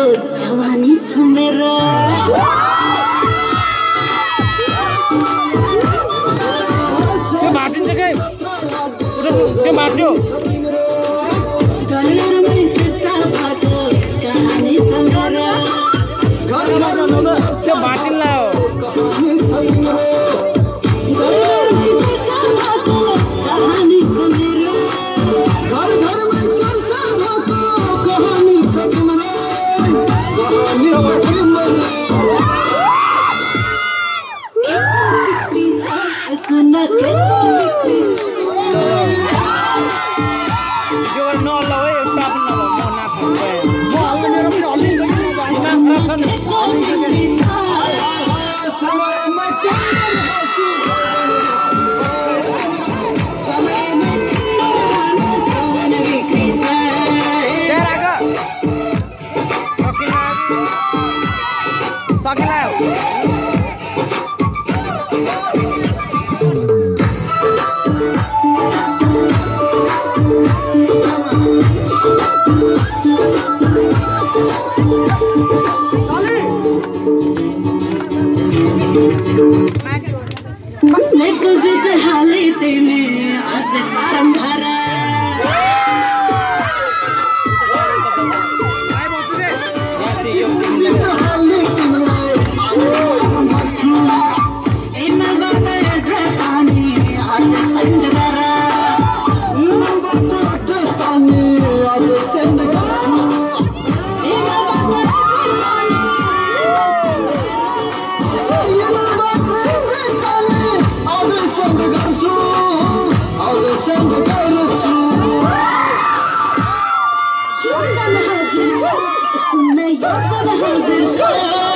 जवानी छ मेरो त्यो भाँचिन्छ क्या त्यो Fucking loud. अपने कुछ हाले तेने आज फार्म भरा 落在了红尘中